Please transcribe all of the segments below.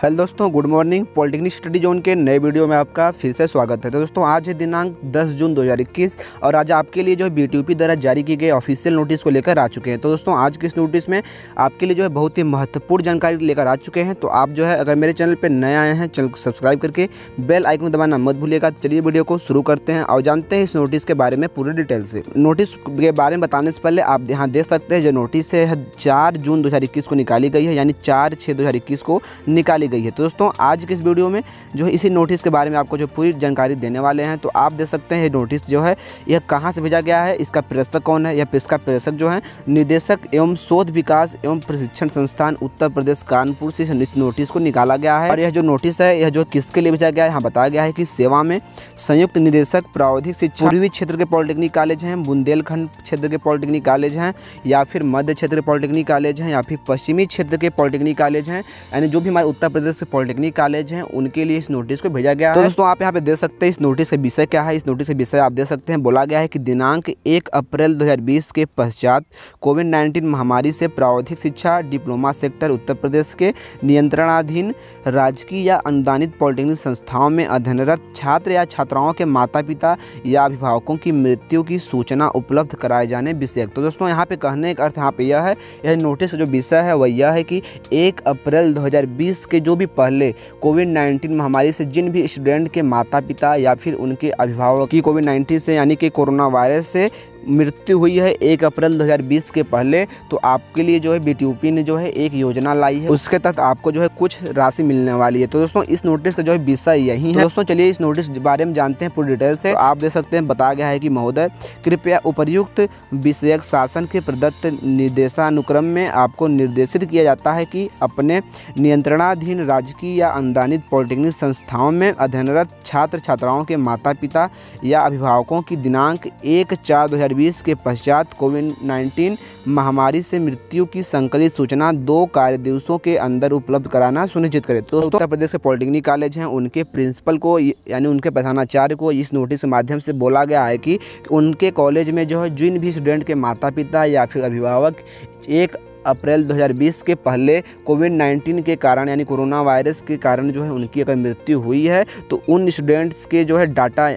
Hello दोस्तों, good morning. Polytechnic study zone के नए वीडियो में आपका फिर से स्वागत है। तो दोस्तों, आज है दिनांक 10 जून 2021 और आज आपके लिए जो है बी द्वारा जारी की गई ऑफिशियल नोटिस को लेकर आ चुके हैं। तो दोस्तों, आज के इस नोटिस में आपके लिए जो है बहुत ही महत्वपूर्ण जानकारी लेकर आ चुके हैं। तो आप जो है, अगर मेरे चैनल पर नए आए हैं, चैनल को सब्सक्राइब करके बेल आइकन दबाना मत भूलिएगा। तो चलिए वीडियो को शुरू करते हैं और जानते हैं इस नोटिस के बारे में पूरी डिटेल से। नोटिस के बारे में बताने से पहले आप यहाँ देख सकते हैं, जो नोटिस है, चार जून दो हज़ार इक्कीस को निकाली गई है, यानी चार छः दो को निकाली गई है। तो दोस्तों, आज के इस वीडियो में जो इसी नोटिस के बारे में आपको जो पूरी जानकारी देने वाले हैं तो आप देख सकते हैं नोटिस जो है, यह कहाँ से भेजा गया है, इसका प्रेषक कौन है, या इसका प्रेषक जो है निदेशक एवं शोध विकास एवं प्रशिक्षण संस्थान उत्तर प्रदेश कानपुर से इस नोटिस को निकाला गया है। और यह जो नोटिस है, यह जो किसके लिए भेजा गया है, यहाँ बताया गया है कि सेवा में संयुक्त निदेशक, प्रावधिक शिक्षा पूर्वी क्षेत्र के पॉलिटेक्निक कॉलेज हैं, बुंदेलखंड क्षेत्र के पॉलिटेक्निक कॉलेज हैं, या फिर मध्य क्षेत्र के पॉलिटेक्निक कॉलेज हैं, या फिर पश्चिमी क्षेत्र के पॉलिटेक्निक कॉलेज हैं, यानी जो भी हमारे उत्तर प्रदेश के पॉलिटेक्निक कॉलेज हैं, उनके लिए इस नोटिस को भेजा गया तो दोस्तों, आप यहाँ पे देख सकते हैं, इस नोटिस का विषय क्या है, इस नोटिस का विषय आप देख सकते हैं, बोला गया है कि दिनांक एक अप्रैल 2020 के पश्चात कोविड 19 महामारी से प्रावधिक शिक्षा, डिप्लोमा सेक्टर, उत्तर प्रदेश के नियंत्रणाधीन राजकीय या अनुदानित पॉलिटेक्निक संस्थाओं में अध्ययनरत छात्र या छात्राओं के माता पिता या अभिभावकों की मृत्यु की सूचना उपलब्ध कराए जाने विषय तो दोस्तों, यहाँ पे कहने का अर्थ यहाँ पे यह है, यह नोटिस जो विषय है, वह यह है कि एक अप्रैल 2020 के जो भी पहले कोविड नाइन्टीन महामारी से जिन भी स्टूडेंट के माता पिता या फिर उनके अभिभावक की कोविड नाइन्टीन से, यानी कि कोरोना वायरस से मृत्यु हुई है एक अप्रैल 2020 के पहले तो आपके लिए जो है बी ने जो है एक योजना लाई है। उसके तहत आपको जो है कुछ राशि मिलने वाली है। तो दोस्तों, इस नोटिस का जो है विषय यही है। तो दोस्तों, चलिए इस नोटिस बारे में जानते हैं पूरी डिटेल से। तो आप देख सकते हैं, बताया गया है कि महोदय, कृपया उपर्युक्त विषयक शासन के प्रदत्त निर्देशानुक्रम में आपको निर्देशित किया जाता है कि अपने नियंत्रणाधीन राजकीय या अनुदानित पॉलिटेक्निक संस्थाओं में अध्ययनरत छात्र छात्राओं के माता पिता या अभिभावकों की दिनांक एक चार दो 2020 के पश्चात कोविड 19 महामारी से मृत्यु की संकलित सूचना दो कार्य दिवसों के अंदर उपलब्ध कराना सुनिश्चित करें। तो उत्तर प्रदेश के पॉलिटेक्निक कॉलेज हैं। उनके प्रिंसिपल को यानी उनके प्रधानाचार्य को इस नोटिस के माध्यम से बोला गया है कि उनके कॉलेज में जो है जिन भी स्टूडेंट के माता पिता या फिर अभिभावक एक अप्रैल 2020 के पहले कोविड 19 के कारण यानी कोरोना वायरस के कारण जो है उनकी अगर मृत्यु हुई है तो उन स्टूडेंट्स के जो है डाटा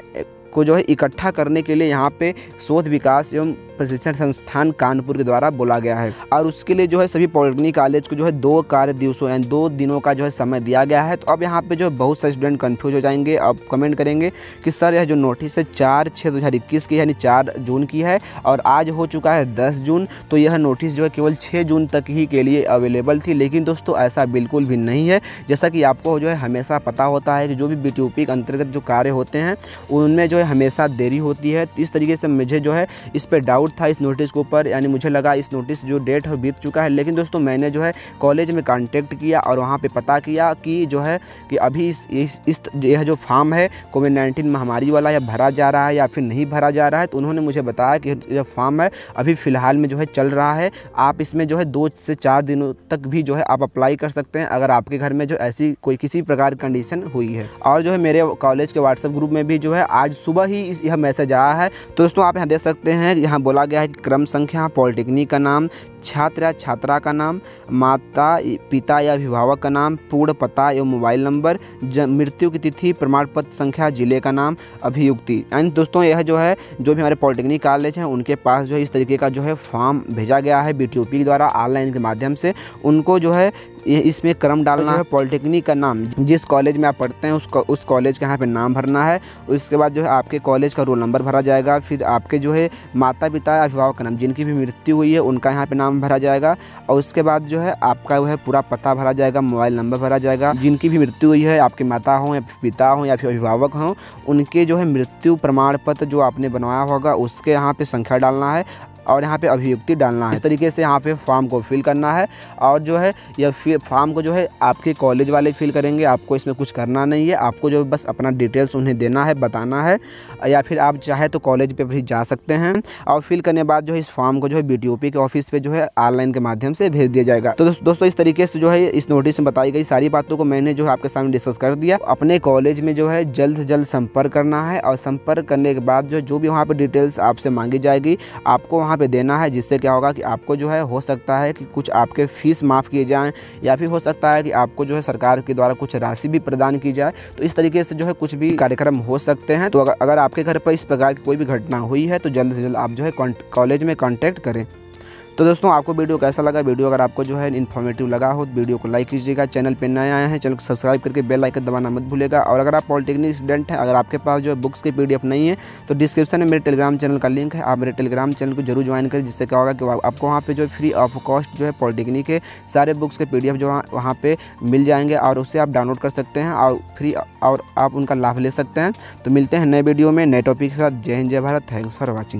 को जो है इकट्ठा करने के लिए यहाँ पे शोध विकास एवं प्रशिक्षण संस्थान कानपुर के द्वारा बोला गया है। और उसके लिए जो है सभी पॉलिटेक्निक कॉलेज को जो है दो कार्य दिवसों यानी दो दिनों का जो है समय दिया गया है। तो अब यहाँ पे जो है बहुत सारे स्टूडेंट कन्फ्यूज़ हो जाएँगे। अब कमेंट करेंगे कि, सर, यह जो नोटिस है, चार छः दो हज़ार इक्कीस की यानी चार जून की है और आज हो चुका है दस जून तो यह नोटिस जो है केवल छः जून तक ही के लिए अवेलेबल थी। लेकिन दोस्तों, ऐसा बिल्कुल भी नहीं है। जैसा कि आपको जो है हमेशा पता होता है कि जो भी बी के अंतर्गत जो कार्य होते हैं, उनमें जो है हमेशा देरी होती है। तो इस तरीके से मुझे जो है इस पर डाउट डाउट था इस नोटिस के ऊपर यानी मुझे लगा इस नोटिस जो डेट है बीत चुका है। लेकिन दोस्तों मैंने जो है कॉलेज में कांटेक्ट किया और वहाँ पे पता किया कि जो है कि अभी इस इस, इस यह जो फॉर्म है कोविड नाइन्टीन महामारी वाला या भरा जा रहा है या फिर नहीं भरा जा रहा है तो उन्होंने मुझे बताया कि जो फॉर्म है अभी फ़िलहाल में जो है चल रहा है। आप इसमें जो है दो से चार दिनों तक भी जो है आप अप्लाई कर सकते हैं अगर आपके घर में जो ऐसी कोई किसी प्रकार की कंडीशन हुई है। और जो है मेरे कॉलेज के व्हाट्सएप ग्रुप में भी जो है आज सुबह ही यह मैसेज आया है। तो दोस्तों आप यहाँ देख सकते हैं यहाँ बोला गया है क्रम संख्या पॉलिटेक्निक का नाम छात्र या छात्रा का नाम माता पिता या अभिभावक का नाम पूर्ण पता एवं मोबाइल नंबर मृत्यु की तिथि प्रमाण पत्र संख्या ज़िले का नाम अभियुक्ति। यानी दोस्तों यह जो है जो भी हमारे पॉलिटेक्निक कॉलेज हैं उनके पास जो है इस तरीके का जो है फॉर्म भेजा गया है बीटीओपी के द्वारा ऑनलाइन के माध्यम से। उनको जो है इसमें क्रम डालना है पॉलिटेक्निक का नाम। जिस कॉलेज में आप पढ़ते हैं उस उस कॉलेज का यहाँ पे नाम भरना है। उसके बाद जो है आपके कॉलेज का रोल नंबर भरा जाएगा। फिर आपके जो है माता पिता अभिभावक का नाम जिनकी भी मृत्यु हुई है उनका यहाँ पे नाम भरा जाएगा और उसके बाद जो है आपका जो है पूरा पता भरा जाएगा, मोबाइल नंबर भरा जाएगा। जिनकी भी मृत्यु हुई है, आपके माता हों या पिता हों या फिर अभिभावक हों, उनके जो है मृत्यु प्रमाण पत्र जो आपने बनवाया होगा, उसके यहाँ पे संख्या डालना है। और यहाँ पे अभियुक्ति डालना है। इस तरीके से यहाँ पे फॉर्म को फिल करना है और जो है, यह फॉर्म को जो है, आपके कॉलेज वाले फिल करेंगे। आपको इसमें कुछ करना नहीं है। आपको जो बस अपना डिटेल्स उन्हें देना है, बताना है, या फिर आप चाहे तो कॉलेज पर भी जा सकते हैं और फिल करने बाद जो है, इस फॉर्म को जो है बीटीओपी के ऑफ़िस पर जो है, ऑनलाइन के माध्यम से भेज दिया जाएगा। तो दोस्तों इस तरीके से जो है, इस नोटिस में बताई गई सारी बातों को मैंने जो है, आपके सामने डिस्कस कर दिया। अपने कॉलेज में जो है, जल्द से जल्द संपर्क करना है और संपर्क करने के बाद जो जो भी वहाँ पर डिटेल्स आपसे मांगी जाएगी, आपको वहाँ पे देना है, जिससे क्या होगा कि आपको जो है, हो सकता है कि कुछ आपके फ़ीस माफ़ किए जाएँ, या फिर हो सकता है कि आपको जो है, सरकार के द्वारा कुछ राशि भी प्रदान की जाए। तो इस तरीके से जो है, कुछ भी कार्यक्रम हो सकते हैं। तो अगर आपके घर पर इस प्रकार की कोई भी घटना हुई है तो जल्द से जल्द आप जो है कॉलेज में कॉन्टैक्ट करें। तो दोस्तों, आपको वीडियो कैसा लगा? वीडियो अगर आपको जो है इन्फॉर्मेटिव लगा हो तो वीडियो को लाइक कीजिएगा। चैनल पर नए आए हैं, चैनल को सब्सक्राइब करके बेल आइकन दबाना मत भूलेगा और अगर आप पॉलिटेक्निक स्टूडेंट हैं, अगर आपके पास जो है बुक्स की पीडीएफ नहीं है तो डिस्क्रिप्शन में मेरे टेलीग्राम चैनल का लिंक है। आप मेरे टेलीग्राम चैनल को ज़रूर ज्वाइन करें, जिससे क्या होगा कि आपको वहाँ पर जो फ्री ऑफ़ कॉस्ट जो है पॉलिटेक्निक के सारे बुक्स के पीडीएफ जो वहाँ पर मिल जाएँगे और उससे आप डाउनलोड कर सकते हैं और फ्री और आप उनका लाभ ले सकते हैं। तो मिलते हैं नए वीडियो में, नए टॉपिक के साथ। जय हिंद, जय भारत। Thanks for watching